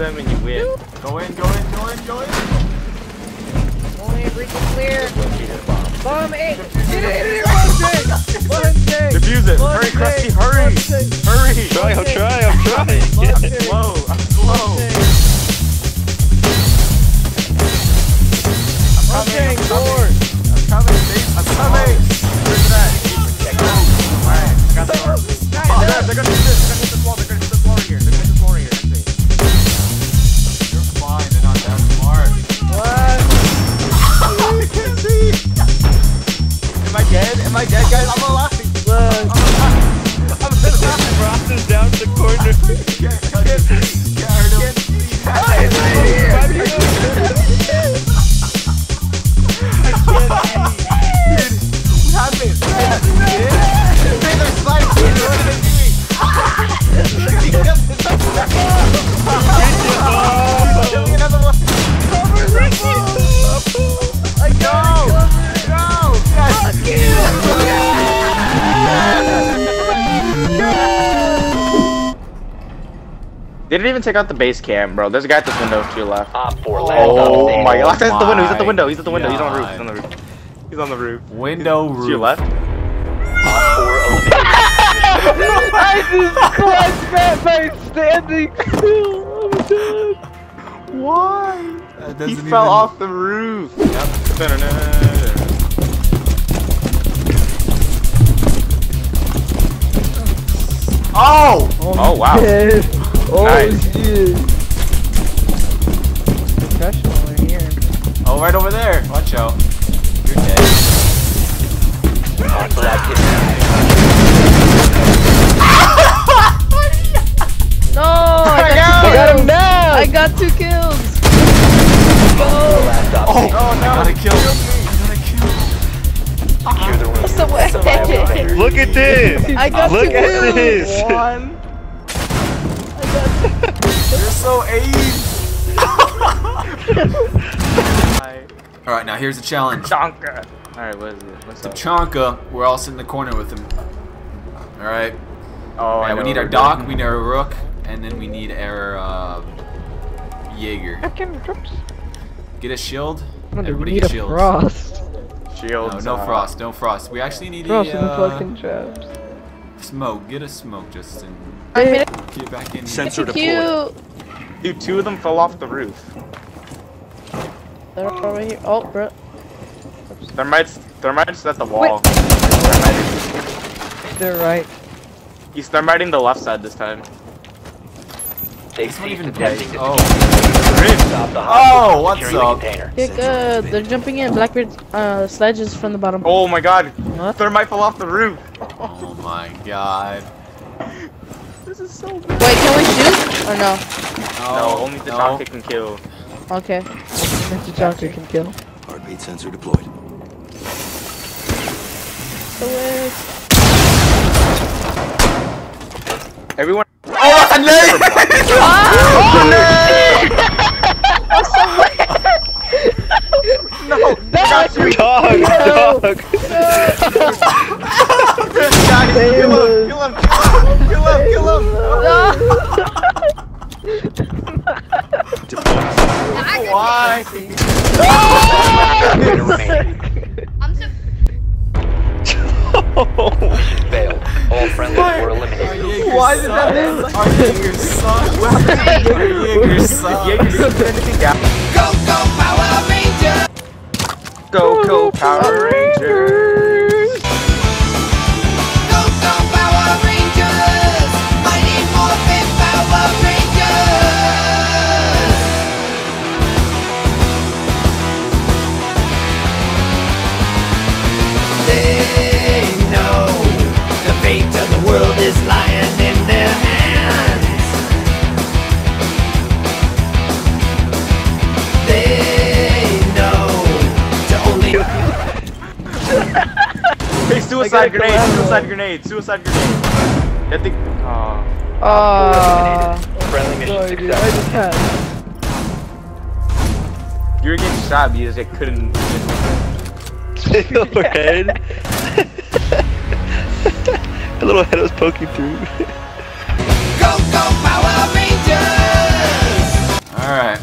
them and you win. Go in, go in, go in, go in. Only if we can clear. Bomb eight. Defuse it. Hurry, Krusty, hurry. Hurry. Try, I'll try, I'll try. I'm slow. I'm slow. They didn't even take out the base camp, bro. There's a guy at this window to your left. Op 4 last stop Oh, oh my god. He's at the window. He's at the window. He's at the window. He's on the roof. He's on the roof. He's on the roof. Window To roof. your left. Op 4 eliminated. I just clutched that standing still. I'm dead. Why? He doesn't fell off the roof. Oh! oh! Oh wow. Dead. Oh Nice. shit. Professional in here. Oh, right over there. Watch out. You're dead. Hostile activity. No, I got, I got him down. I got two kills. Go. Last Oh, oh. standing. Oh, I got a kill. I got a kill. Secure the room. So what? Survival defenders. Look at this. I got Look two at kills. this. One. You're so AIDS. Alright, now here's the challenge. Chonka. Alright, what is it? What's up? Chonka, we're all sitting in the corner with him. Alright. Oh, I Yeah, we need our Doc, doing. we need our Rook, and then we need our uh, Jaeger. Get a shield. We Everybody need get a shields. frost. Shields. No, no uh, frost, no frost. We actually need Frost a the uh, fucking traps. smoke. Get a smoke, Justin. Hey, Get back in. Sensor deployed. Dude, two of them fell off the roof. They're all right here. Oh, bro. Thermites, thermites at the wall. They're right. He's thermiting the left side this time. They This one even attempting Oh. Oh, what's up? container. Kick, uh, they're jumping in. Blackbeard, uh, sledges from the bottom. Oh my god. What? Thermite fell off the roof. Oh my god. This is so bad. Wait, can we shoot? Or no? No, only the no. Chonka can kill. Okay. Only the Joker can kill. Heartbeat sensor deployed. Away. Everyone. Oh, that's a name! No! Got you! Dog, dog. Guys, kill him! Kill him! Kill him! Kill him! Kill him! Why? Container remaining. Failed. All friendlies were eliminated. Why did that happen? Our Jaeger suck. What happened to our Jaeger suck? Jaeger didn't anything down. World is lying in their hands. They know to only Hey, suicide grenade! Suicide grenade! Suicide grenade! I think. Aw. Uh, Friendly mission sorry, dude. I just had. You were getting shot, but you just like, couldn't. little head. A little head was poking through. Go go Power Rangers! Alright.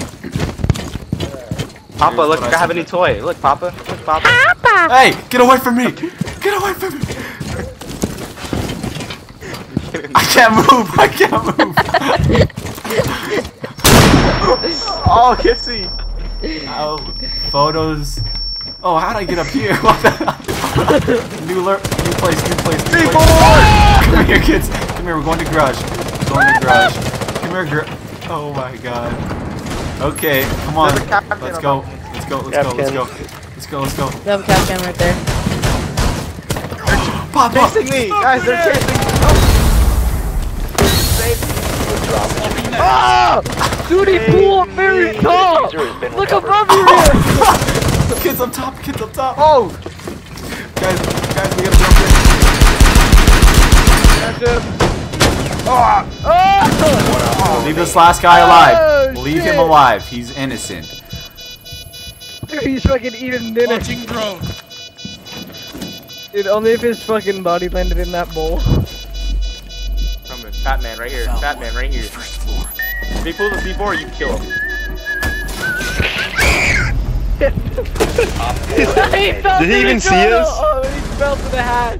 Papa, Here's look, I I have a new sent toy. Look, Papa. Look, Papa. Hey, get away from me! Get away from me! I can't move! I can't move! oh, Kissy. Oh, photos. Oh, how'd I get up here? What the New, lur- new place, new place, new place. Come here, kids. Come here, we're going to garage. We're going to garage. Come here, gar- Oh my god. Okay, come on. There's a captain Let's go. Let's go, let's go, let's go. Let's go, let's go. They have a cap can right there. Pop, pop. Chasing me, guys, they're chasing me. Oh. Ah! Dude, he blew up very tall! Defuser has been Look recovered. above you here! Kids up top, kids up top. Oh, Guys, guys, we gotta jump in. Oh! Leave this last guy alive. Oh, Leave him alive. He's innocent. Dude, he's fucking eating dinner. Watching drone. Dude, only if his fucking body landed in that bowl. Coming. Fat man right here. Fat man right here. First floor. If he pulls a C4, you kill him. Did he even see tunnel. us? Oh, he fell to the hatch.